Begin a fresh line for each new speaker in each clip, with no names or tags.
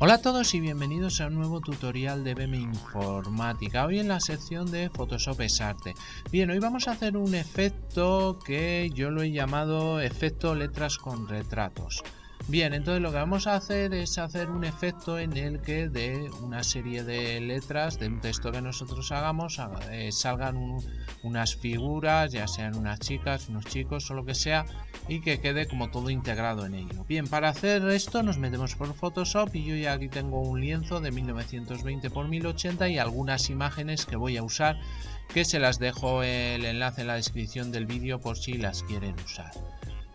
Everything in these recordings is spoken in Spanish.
Hola a todos y bienvenidos a un nuevo tutorial de BM Informática, hoy en la sección de Photoshop es Arte. Bien, hoy vamos a hacer un efecto que yo lo he llamado efecto letras con retratos. Bien, entonces lo que vamos a hacer es hacer un efecto en el que de una serie de letras, de un texto que nosotros hagamos, eh, salgan unas figuras, ya sean unas chicas, unos chicos o lo que sea, y que quede como todo integrado en ello. Bien, para hacer esto nos metemos por Photoshop y yo ya aquí tengo un lienzo de 1920 x 1080 y algunas imágenes que voy a usar, que se las dejo el enlace en la descripción del vídeo por si las quieren usar.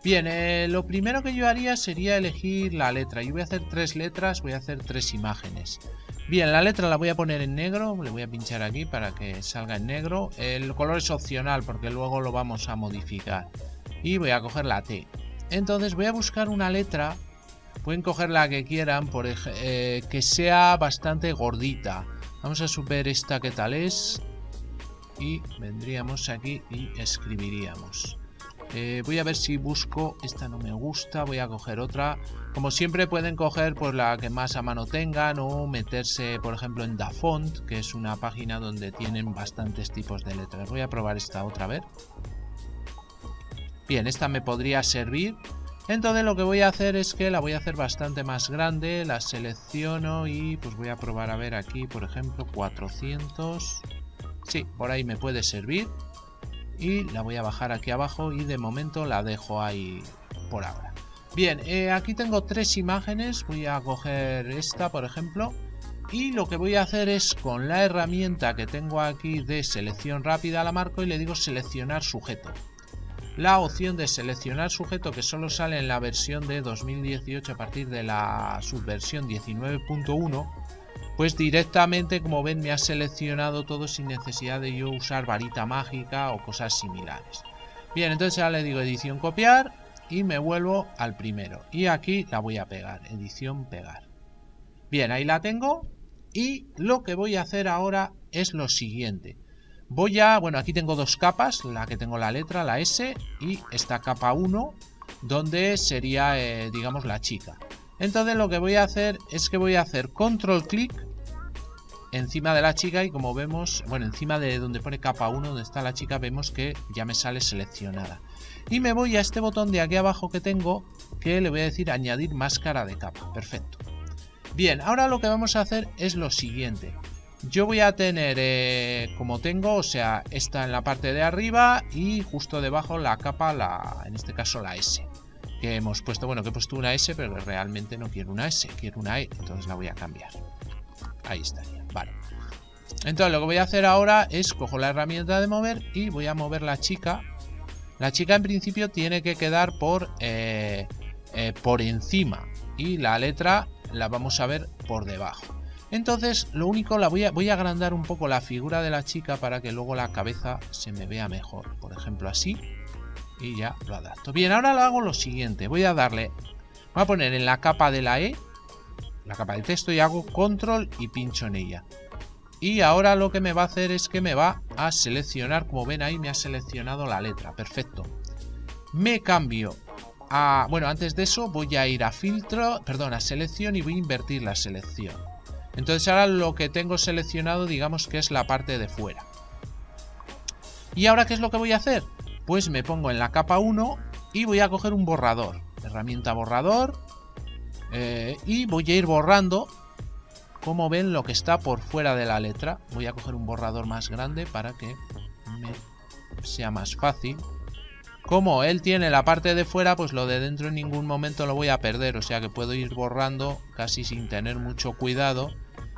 Bien, eh, lo primero que yo haría sería elegir la letra. Yo voy a hacer tres letras, voy a hacer tres imágenes. Bien, la letra la voy a poner en negro, le voy a pinchar aquí para que salga en negro. El color es opcional porque luego lo vamos a modificar. Y voy a coger la T. Entonces voy a buscar una letra, pueden coger la que quieran, por eh, que sea bastante gordita. Vamos a subir esta que tal es. Y vendríamos aquí y escribiríamos. Eh, voy a ver si busco, esta no me gusta, voy a coger otra. Como siempre pueden coger pues la que más a mano tengan o meterse por ejemplo en DaFont, que es una página donde tienen bastantes tipos de letras. Voy a probar esta otra vez. Bien, esta me podría servir. Entonces lo que voy a hacer es que la voy a hacer bastante más grande, la selecciono y pues voy a probar a ver aquí, por ejemplo, 400. Sí, por ahí me puede servir y la voy a bajar aquí abajo y de momento la dejo ahí por ahora. Bien, eh, aquí tengo tres imágenes, voy a coger esta por ejemplo y lo que voy a hacer es con la herramienta que tengo aquí de selección rápida la marco y le digo seleccionar sujeto. La opción de seleccionar sujeto que solo sale en la versión de 2018 a partir de la subversión 19.1 pues directamente como ven me ha seleccionado todo sin necesidad de yo usar varita mágica o cosas similares. Bien, entonces ahora le digo edición copiar y me vuelvo al primero. Y aquí la voy a pegar, edición pegar. Bien, ahí la tengo y lo que voy a hacer ahora es lo siguiente. Voy a, bueno, aquí tengo dos capas, la que tengo la letra, la S, y esta capa 1, donde sería, eh, digamos, la chica. Entonces lo que voy a hacer es que voy a hacer control clic encima de la chica y como vemos, bueno, encima de donde pone capa 1, donde está la chica, vemos que ya me sale seleccionada. Y me voy a este botón de aquí abajo que tengo, que le voy a decir añadir máscara de capa. Perfecto. Bien, ahora lo que vamos a hacer es lo siguiente. Yo voy a tener, eh, como tengo, o sea, esta en la parte de arriba y justo debajo la capa, la, en este caso la S que hemos puesto, bueno, que he puesto una S, pero realmente no quiero una S, quiero una E, entonces la voy a cambiar. Ahí estaría, vale. Entonces lo que voy a hacer ahora es cojo la herramienta de mover y voy a mover la chica. La chica en principio tiene que quedar por, eh, eh, por encima y la letra la vamos a ver por debajo. Entonces lo único, la voy a, voy a agrandar un poco la figura de la chica para que luego la cabeza se me vea mejor. Por ejemplo así y ya lo adapto. Bien, ahora lo hago lo siguiente. Voy a darle, voy a poner en la capa de la E, la capa del texto y hago control y pincho en ella. Y ahora lo que me va a hacer es que me va a seleccionar, como ven ahí me ha seleccionado la letra, perfecto. Me cambio a, bueno, antes de eso voy a ir a filtro, perdón, a selección y voy a invertir la selección. Entonces ahora lo que tengo seleccionado digamos que es la parte de fuera. ¿Y ahora qué es lo que voy a hacer? Pues me pongo en la capa 1 y voy a coger un borrador. Herramienta borrador. Eh, y voy a ir borrando, como ven, lo que está por fuera de la letra. Voy a coger un borrador más grande para que me sea más fácil. Como él tiene la parte de fuera, pues lo de dentro en ningún momento lo voy a perder. O sea que puedo ir borrando casi sin tener mucho cuidado.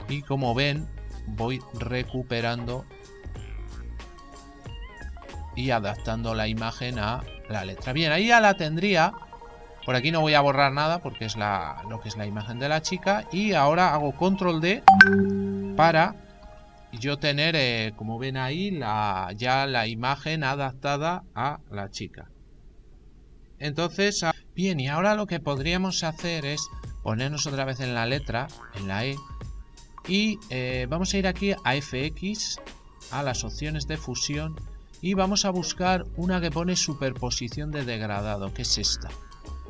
Y como ven, voy recuperando y adaptando la imagen a la letra. Bien, ahí ya la tendría. Por aquí no voy a borrar nada porque es la, lo que es la imagen de la chica. Y ahora hago control D para yo tener, eh, como ven ahí, la, ya la imagen adaptada a la chica. Entonces, ah, bien, y ahora lo que podríamos hacer es ponernos otra vez en la letra, en la E. Y eh, vamos a ir aquí a FX, a las opciones de fusión y vamos a buscar una que pone superposición de degradado, que es esta.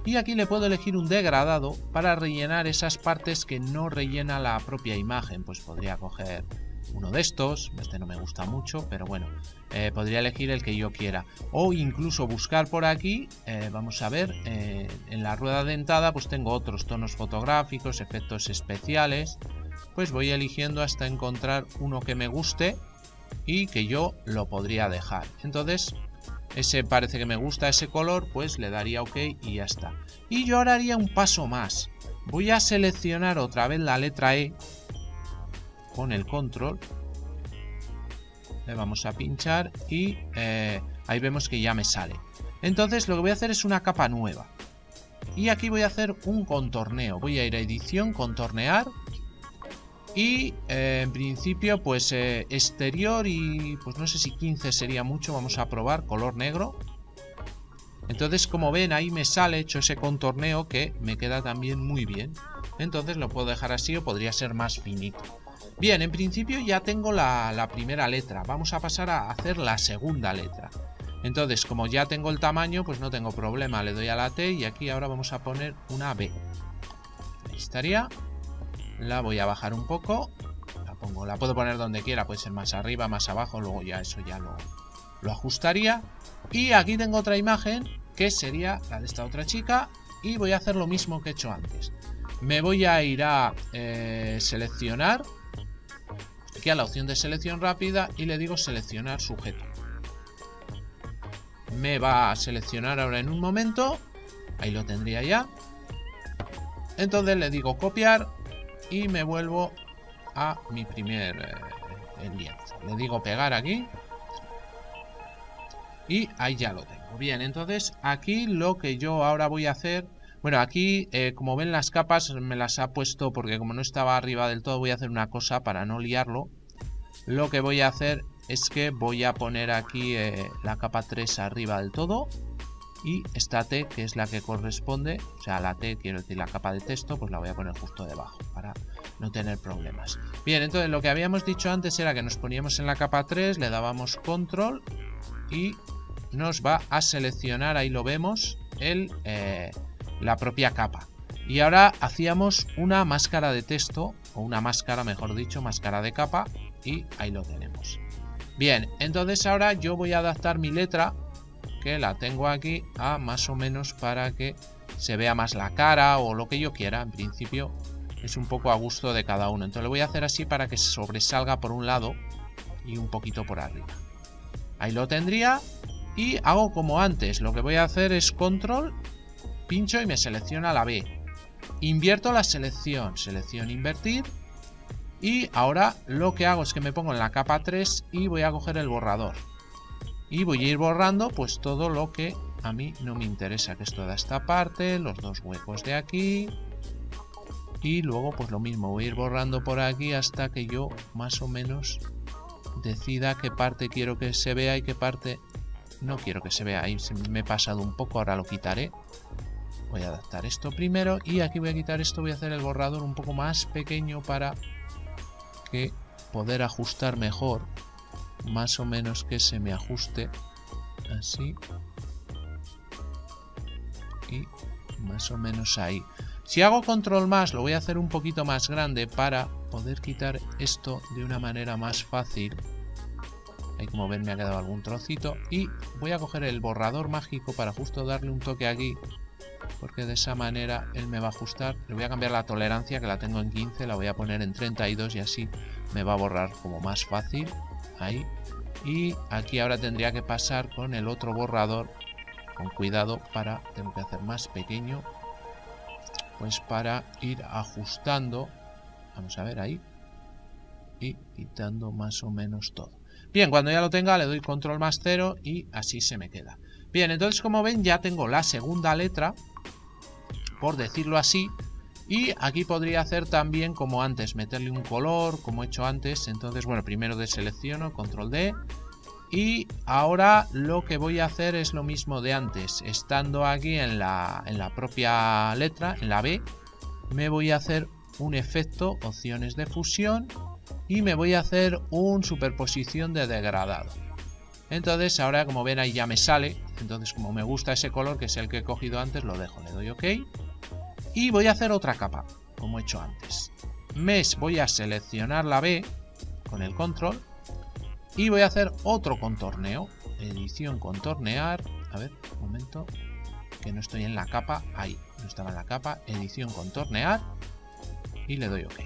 Y aquí le puedo elegir un degradado para rellenar esas partes que no rellena la propia imagen. Pues podría coger uno de estos, este no me gusta mucho, pero bueno, eh, podría elegir el que yo quiera. O incluso buscar por aquí, eh, vamos a ver, eh, en la rueda dentada pues tengo otros tonos fotográficos, efectos especiales. Pues voy eligiendo hasta encontrar uno que me guste y que yo lo podría dejar. Entonces, ese parece que me gusta ese color, pues le daría OK y ya está. Y yo ahora haría un paso más. Voy a seleccionar otra vez la letra E con el control. Le vamos a pinchar y eh, ahí vemos que ya me sale. Entonces lo que voy a hacer es una capa nueva. Y aquí voy a hacer un contorneo. Voy a ir a edición, contornear. Y eh, en principio pues eh, exterior y pues no sé si 15 sería mucho. Vamos a probar color negro. Entonces como ven ahí me sale hecho ese contorneo que me queda también muy bien. Entonces lo puedo dejar así o podría ser más finito. Bien, en principio ya tengo la, primera letra. Vamos a pasar a hacer la segunda letra. Entonces, como ya tengo el tamaño, pues no tengo problema. Le doy a la T y aquí ahora vamos a poner una B. Ahí estaría. La voy a bajar un poco. La, pongo, la puedo poner donde quiera. Puede ser más arriba, más abajo. Luego ya eso ya lo, lo ajustaría. Y aquí tengo otra imagen que sería la de esta otra chica. Y voy a hacer lo mismo que he hecho antes. Me voy a ir a eh, seleccionar aquí a la opción de selección rápida y le digo seleccionar sujeto. Me va a seleccionar ahora en un momento. Ahí lo tendría ya. Entonces le digo copiar y me vuelvo a mi primer eh, Le digo pegar aquí. Y ahí ya lo tengo. Bien, entonces aquí lo que yo ahora voy a hacer bueno, aquí, eh, como ven, las capas me las ha puesto porque como no estaba arriba del todo, voy a hacer una cosa para no liarlo. Lo que voy a hacer es que voy a poner aquí eh, la capa 3 arriba del todo. Y esta T, que es la que corresponde, o sea, la T, quiero decir la capa de texto, pues la voy a poner justo debajo para no tener problemas. Bien, entonces lo que habíamos dicho antes era que nos poníamos en la capa 3, le dábamos control y nos va a seleccionar, ahí lo vemos, el... Eh, la propia capa. Y ahora hacíamos una máscara de texto, o una máscara, mejor dicho, máscara de capa, y ahí lo tenemos. Bien, entonces ahora yo voy a adaptar mi letra, que la tengo aquí, a más o menos para que se vea más la cara o lo que yo quiera. En principio es un poco a gusto de cada uno. Entonces lo voy a hacer así para que sobresalga por un lado y un poquito por arriba. Ahí lo tendría y hago como antes. Lo que voy a hacer es control Pincho y me selecciona la B. Invierto la selección, selección invertir. Y ahora lo que hago es que me pongo en la capa 3 y voy a coger el borrador. Y voy a ir borrando pues todo lo que a mí no me interesa, que es toda esta parte, los dos huecos de aquí. Y luego pues lo mismo, voy a ir borrando por aquí hasta que yo más o menos decida qué parte quiero que se vea y qué parte no quiero que se vea. Ahí me he pasado un poco, ahora lo quitaré. Voy a adaptar esto primero y aquí voy a quitar esto, voy a hacer el borrador un poco más pequeño para que poder ajustar mejor, más o menos que se me ajuste así y más o menos ahí. Si hago control más lo voy a hacer un poquito más grande para poder quitar esto de una manera más fácil. Ahí como ven me ha quedado algún trocito y voy a coger el borrador mágico para justo darle un toque aquí porque de esa manera él me va a ajustar. Le voy a cambiar la tolerancia que la tengo en 15, la voy a poner en 32 y así me va a borrar como más fácil. Ahí. Y aquí ahora tendría que pasar con el otro borrador con cuidado para, tengo que hacer más pequeño, pues para ir ajustando, vamos a ver ahí, y quitando más o menos todo. Bien, cuando ya lo tenga le doy control más cero y así se me queda. Bien, entonces como ven ya tengo la segunda letra, por decirlo así. Y aquí podría hacer también como antes, meterle un color, como he hecho antes. Entonces, bueno, primero deselecciono, control D. Y ahora lo que voy a hacer es lo mismo de antes. Estando aquí en la, en la propia letra, en la B, me voy a hacer un efecto, opciones de fusión. Y me voy a hacer un superposición de degradado. Entonces ahora como ven ahí ya me sale. Entonces como me gusta ese color que es el que he cogido antes lo dejo. Le doy OK. Y voy a hacer otra capa como he hecho antes. Mes voy a seleccionar la B con el control. Y voy a hacer otro contorneo. Edición contornear. A ver, un momento. Que no estoy en la capa. Ahí, no estaba en la capa. Edición contornear. Y le doy OK.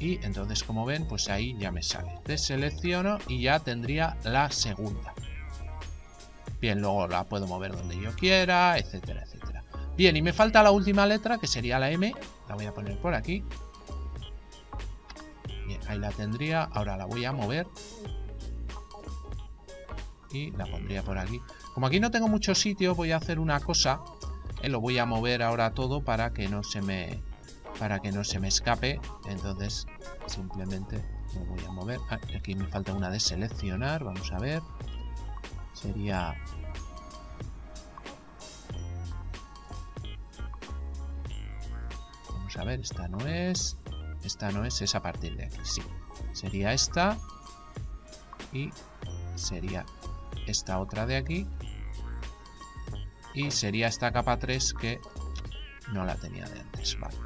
Y entonces como ven, pues ahí ya me sale. Deselecciono y ya tendría la segunda. Bien, luego la puedo mover donde yo quiera, etcétera, etcétera. Bien, y me falta la última letra, que sería la M. La voy a poner por aquí. Bien, ahí la tendría. Ahora la voy a mover. Y la pondría por aquí. Como aquí no tengo mucho sitio, voy a hacer una cosa. Eh, lo voy a mover ahora todo para que no se me para que no se me escape. Entonces, simplemente lo voy a mover. Ah, aquí me falta una de seleccionar. Vamos a ver. Sería... A ver, esta no es... Esta no es, es a partir de aquí, sí. Sería esta. Y sería esta otra de aquí. Y sería esta capa 3 que no la tenía de antes, vale.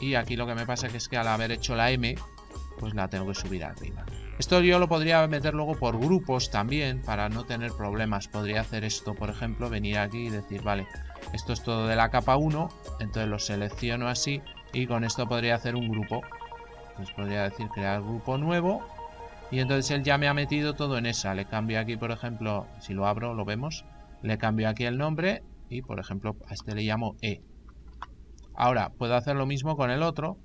Y aquí lo que me pasa es que al haber hecho la M, pues la tengo que subir arriba. Esto yo lo podría meter luego por grupos también, para no tener problemas. Podría hacer esto, por ejemplo, venir aquí y decir, vale, esto es todo de la capa 1, entonces lo selecciono así y con esto podría hacer un grupo. Pues podría decir crear grupo nuevo y entonces él ya me ha metido todo en esa. Le cambio aquí, por ejemplo, si lo abro, lo vemos. Le cambio aquí el nombre y, por ejemplo, a este le llamo E. Ahora, puedo hacer lo mismo con el otro.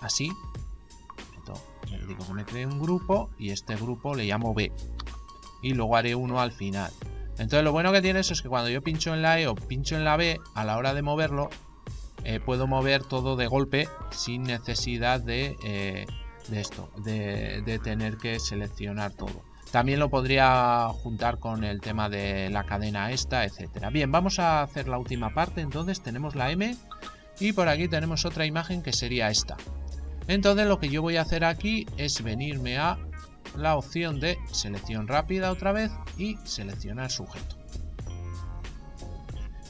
Así. le digo que me cree un grupo y este grupo le llamo B. Y luego haré uno al final. Entonces lo bueno que tiene eso es que cuando yo pincho en la E o pincho en la B, a la hora de moverlo, eh, puedo mover todo de golpe sin necesidad de, eh, de esto, de, de tener que seleccionar todo. También lo podría juntar con el tema de la cadena esta, etcétera. Bien, vamos a hacer la última parte. Entonces tenemos la M y por aquí tenemos otra imagen que sería esta. Entonces lo que yo voy a hacer aquí es venirme a la opción de selección rápida otra vez y seleccionar sujeto.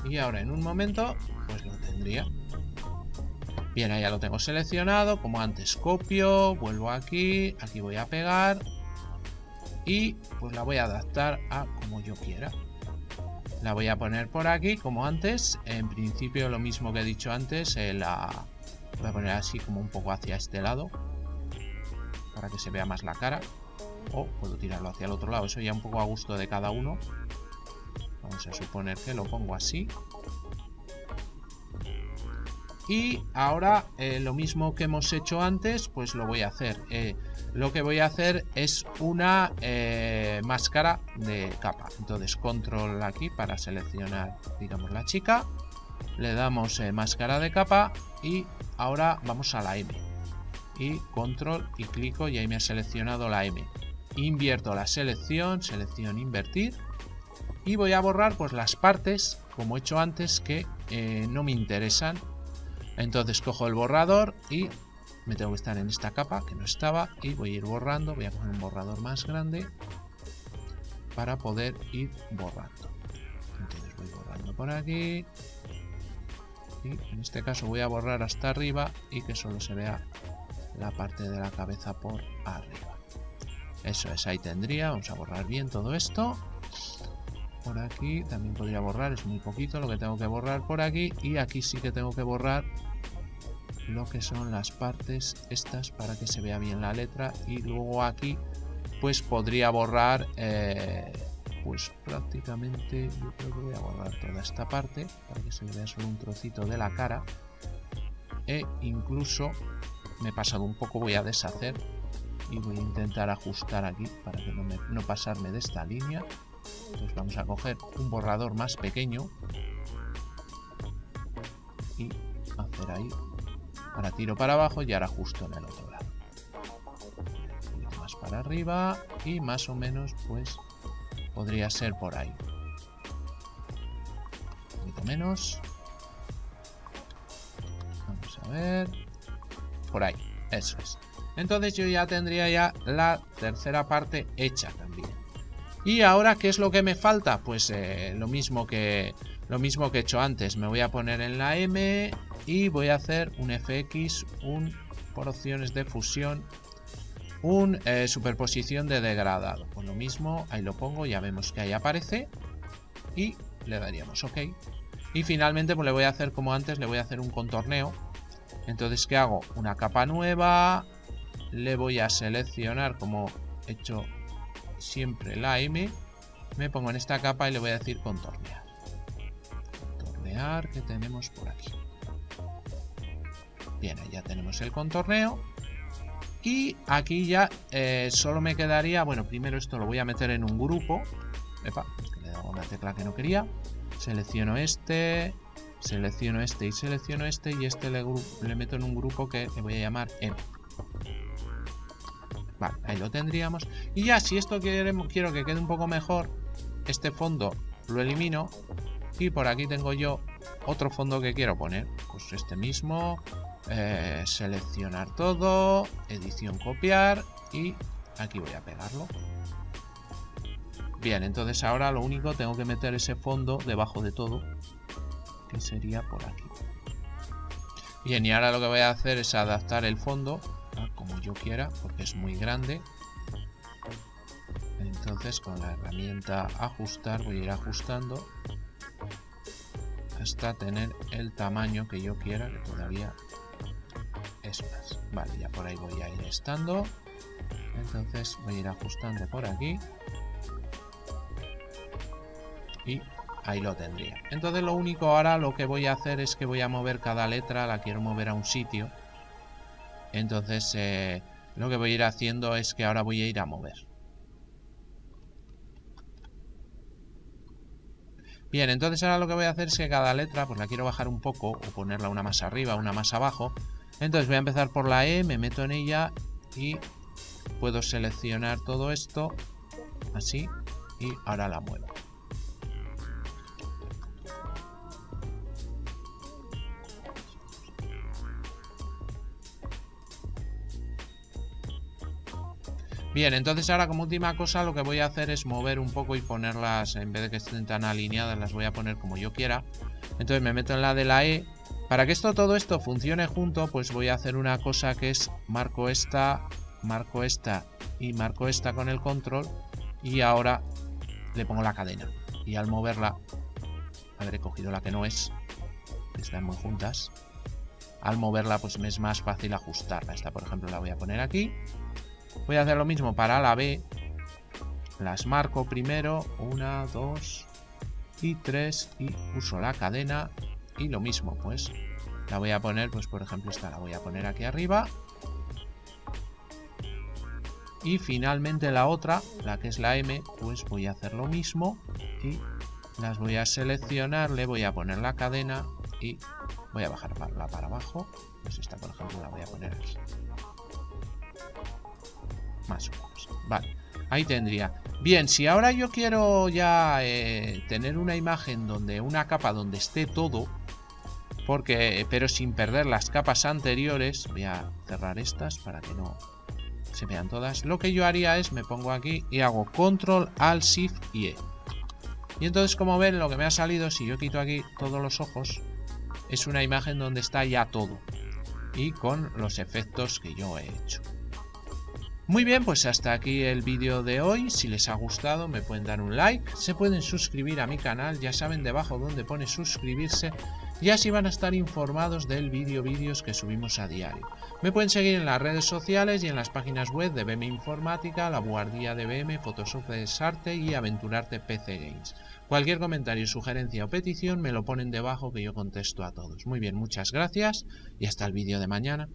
Y ahora en un momento pues lo tendría. Bien, ahí ya lo tengo seleccionado. Como antes copio, vuelvo aquí, aquí voy a pegar y pues la voy a adaptar a como yo quiera. La voy a poner por aquí como antes. En principio lo mismo que he dicho antes, eh, la voy a poner así como un poco hacia este lado para que se vea más la cara. O puedo tirarlo hacia el otro lado, eso ya un poco a gusto de cada uno. Vamos a suponer que lo pongo así. Y ahora eh, lo mismo que hemos hecho antes, pues lo voy a hacer. Eh, lo que voy a hacer es una eh, máscara de capa. Entonces control aquí para seleccionar, digamos, la chica. Le damos máscara de capa y ahora vamos a la M. Y control y clico y ahí me ha seleccionado la M. Invierto la selección, selección invertir. Y voy a borrar pues las partes, como he hecho antes, que no me interesan entonces cojo el borrador y me tengo que estar en esta capa que no estaba y voy a ir borrando. Voy a coger un borrador más grande para poder ir borrando. Entonces voy borrando por aquí. Y en este caso voy a borrar hasta arriba y que solo se vea la parte de la cabeza por arriba. Eso es, ahí tendría. Vamos a borrar bien todo esto. Por aquí también podría borrar, es muy poquito lo que tengo que borrar por aquí. Y aquí sí que tengo que borrar lo que son las partes estas para que se vea bien la letra y luego aquí pues podría borrar eh, pues prácticamente yo creo que voy a borrar toda esta parte para que se vea solo un trocito de la cara e incluso me he pasado un poco voy a deshacer y voy a intentar ajustar aquí para que no, no pasarme de esta línea entonces vamos a coger un borrador más pequeño y hacer ahí Ahora tiro para abajo y ahora justo en el otro lado. Más para arriba y más o menos pues podría ser por ahí. Un poquito menos. Vamos a ver. Por ahí, eso es. Entonces yo ya tendría ya la tercera parte hecha también. Y ahora, ¿qué es lo que me falta? Pues eh, lo, mismo que, lo mismo que he hecho antes. Me voy a poner en la M y voy a hacer un FX, un por opciones de fusión, un eh, superposición de degradado. Pues lo mismo, ahí lo pongo, ya vemos que ahí aparece. Y le daríamos OK. Y finalmente, pues le voy a hacer como antes, le voy a hacer un contorneo. Entonces, ¿qué hago? Una capa nueva. Le voy a seleccionar como he hecho siempre la M. Me pongo en esta capa y le voy a decir contornear. Contornear que tenemos por aquí. Bien, ya tenemos el contorneo. Y aquí ya eh, solo me quedaría, bueno, primero esto lo voy a meter en un grupo. Epa, le dado una tecla que no quería. Selecciono este, selecciono este y selecciono este y este le, le meto en un grupo que le voy a llamar M. Vale, ahí lo tendríamos. Y ya, si esto quiero que quede un poco mejor, este fondo lo elimino. Y por aquí tengo yo otro fondo que quiero poner. Pues este mismo. Eh, seleccionar todo. Edición copiar. Y aquí voy a pegarlo. Bien, entonces ahora lo único tengo que meter ese fondo debajo de todo. Que sería por aquí. Bien, y ahora lo que voy a hacer es adaptar el fondo como yo quiera porque es muy grande. Entonces con la herramienta ajustar voy a ir ajustando hasta tener el tamaño que yo quiera que todavía es más. Vale ya por ahí voy a ir estando. Entonces voy a ir ajustando por aquí. Y ahí lo tendría. Entonces lo único ahora lo que voy a hacer es que voy a mover cada letra la quiero mover a un sitio entonces eh, lo que voy a ir haciendo es que ahora voy a ir a mover. Bien, entonces ahora lo que voy a hacer es que cada letra, pues la quiero bajar un poco o ponerla una más arriba, una más abajo. Entonces voy a empezar por la E, me meto en ella y puedo seleccionar todo esto, así, y ahora la muevo. Bien, entonces ahora como última cosa lo que voy a hacer es mover un poco y ponerlas, en vez de que estén tan alineadas, las voy a poner como yo quiera. Entonces me meto en la de la E. Para que esto todo esto funcione junto, pues voy a hacer una cosa que es marco esta, marco esta y marco esta con el control. Y ahora le pongo la cadena. Y al moverla, habré cogido la que no es, están muy juntas. Al moverla pues me es más fácil ajustarla. Esta por ejemplo la voy a poner aquí. Voy a hacer lo mismo para la B. Las marco primero. Una, dos y tres. Y uso la cadena. Y lo mismo, pues. La voy a poner, pues por ejemplo esta la voy a poner aquí arriba. Y finalmente la otra, la que es la M, pues voy a hacer lo mismo. Y las voy a seleccionar, le voy a poner la cadena y voy a bajarla para abajo. Pues esta, por ejemplo, la voy a poner aquí. Más o. Vale, ahí tendría. Bien, si ahora yo quiero ya eh, tener una imagen donde una capa donde esté todo, porque pero sin perder las capas anteriores, voy a cerrar estas para que no se vean todas. Lo que yo haría es me pongo aquí y hago Control Alt Shift y E. Y entonces como ven lo que me ha salido, si yo quito aquí todos los ojos, es una imagen donde está ya todo. Y con los efectos que yo he hecho. Muy bien, pues hasta aquí el vídeo de hoy. Si les ha gustado me pueden dar un like, se pueden suscribir a mi canal, ya saben debajo donde pone suscribirse y así van a estar informados del vídeo vídeos que subimos a diario. Me pueden seguir en las redes sociales y en las páginas web de BM Informática, La Guardia de BM, Photoshop Desarte y Aventurarte PC Games. Cualquier comentario, sugerencia o petición me lo ponen debajo que yo contesto a todos. Muy bien, muchas gracias y hasta el vídeo de mañana.